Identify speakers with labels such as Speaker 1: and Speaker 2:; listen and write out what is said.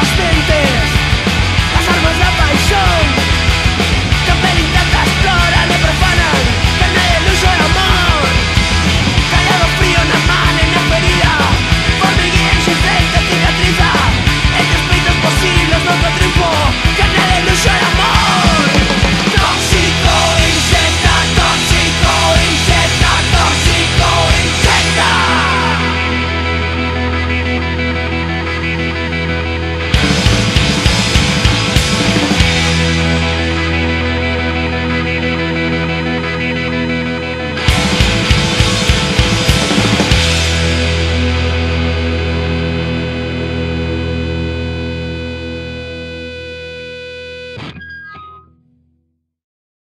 Speaker 1: lost